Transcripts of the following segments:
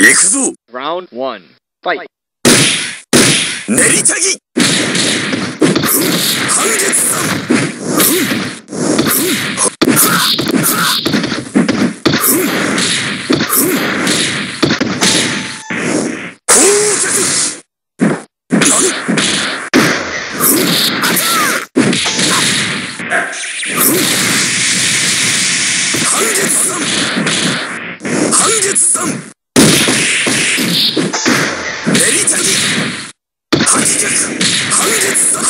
行くぞ Round 1. Fight. 練りたぎ半月さん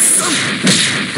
さん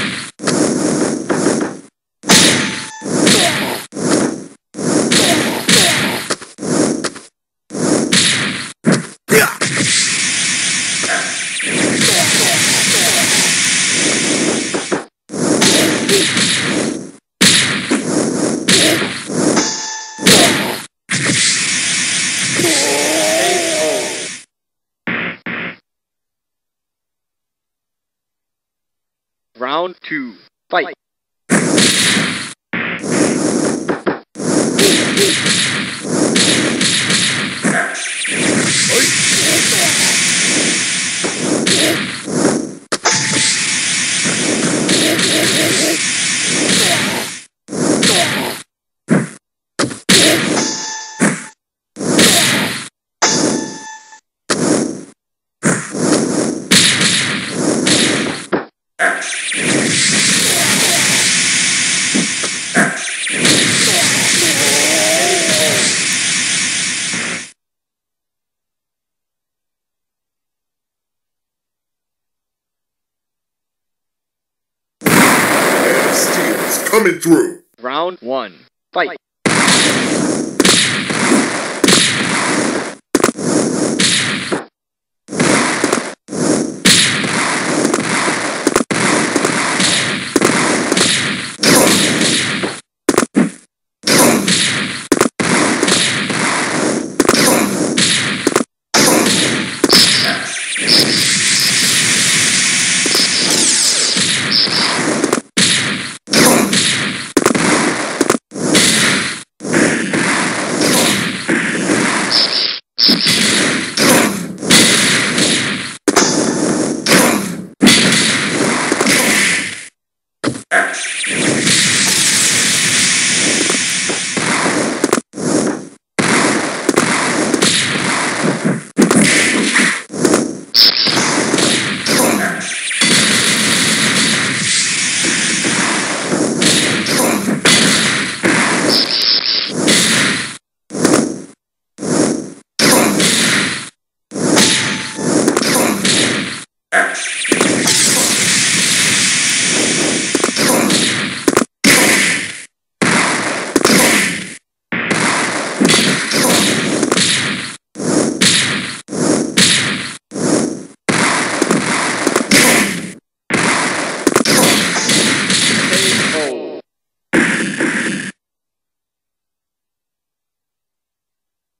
'Round 2. Fight. Coming through. Round 1. Fight.「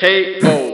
KO.